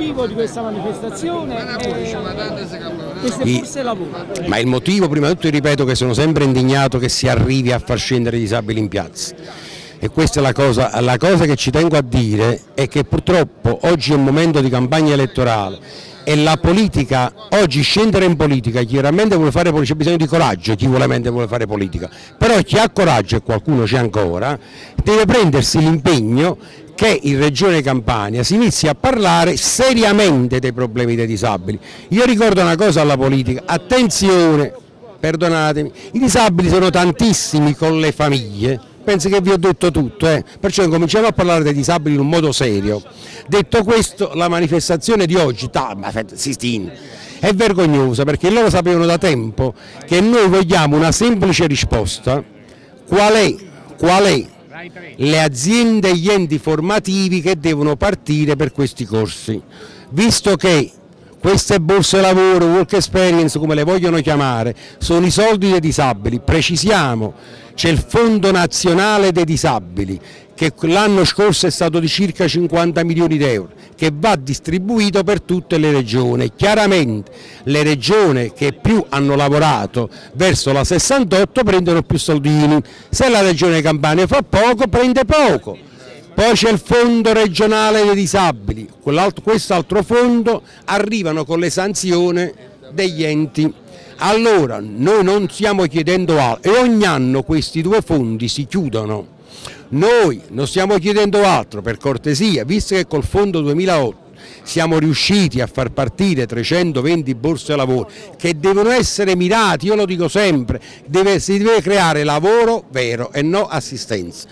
motivo di questa manifestazione e forse lavoro. Ma il motivo, prima di tutto, ripeto che sono sempre indignato che si arrivi a far scendere i disabili in piazza. E questa è la cosa, la cosa che ci tengo a dire è che purtroppo oggi è un momento di campagna elettorale e la politica, oggi scendere in politica, chi vuole fare politica, c'è bisogno di coraggio, chi veramente vuole fare politica, però chi ha coraggio e qualcuno c'è ancora, deve prendersi l'impegno che in Regione Campania si inizi a parlare seriamente dei problemi dei disabili. Io ricordo una cosa alla politica, attenzione, perdonatemi, i disabili sono tantissimi con le famiglie, penso che vi ho detto tutto, eh? perciò cominciamo a parlare dei disabili in un modo serio. Detto questo, la manifestazione di oggi, è vergognosa perché loro sapevano da tempo che noi vogliamo una semplice risposta, qual è, qual è le aziende e gli enti formativi che devono partire per questi corsi, visto che queste borse lavoro, work experience come le vogliono chiamare, sono i soldi dei disabili, precisiamo, c'è il Fondo Nazionale dei Disabili che l'anno scorso è stato di circa 50 milioni di euro, che va distribuito per tutte le regioni. Chiaramente le regioni che più hanno lavorato verso la 68 prendono più soldini, se la regione Campania fa poco prende poco. Poi c'è il fondo regionale dei disabili, questo altro fondo arrivano con le sanzioni degli enti. Allora noi non stiamo chiedendo altro e ogni anno questi due fondi si chiudono noi non stiamo chiedendo altro, per cortesia, visto che col fondo 2008 siamo riusciti a far partire 320 borse lavoro che devono essere mirati, io lo dico sempre, deve, si deve creare lavoro vero e no assistenza.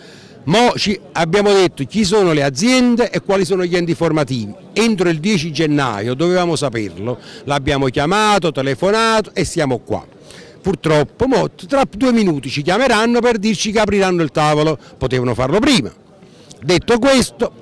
Mo abbiamo detto chi sono le aziende e quali sono gli enti formativi. Entro il 10 gennaio dovevamo saperlo, l'abbiamo chiamato, telefonato e siamo qua purtroppo mo, tra due minuti ci chiameranno per dirci che apriranno il tavolo, potevano farlo prima. Detto questo,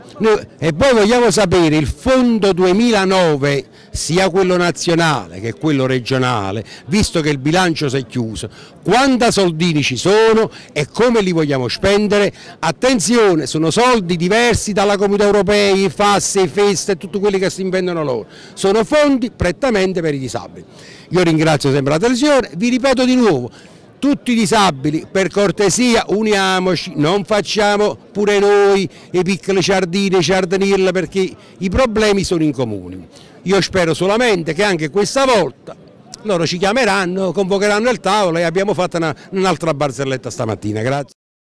e poi vogliamo sapere il fondo 2009, sia quello nazionale che quello regionale, visto che il bilancio si è chiuso, quanta soldini ci sono e come li vogliamo spendere? Attenzione, sono soldi diversi dalla comunità europea, i FAS, i FEST e tutti quelli che si invendono loro, sono fondi prettamente per i disabili. Io ringrazio sempre la televisione, vi ripeto di nuovo, tutti i disabili, per cortesia uniamoci, non facciamo pure noi i piccoli giardini, i giardinilla perché i problemi sono in comune. Io spero solamente che anche questa volta loro ci chiameranno, convocheranno il tavolo e abbiamo fatto un'altra barzelletta stamattina. Grazie.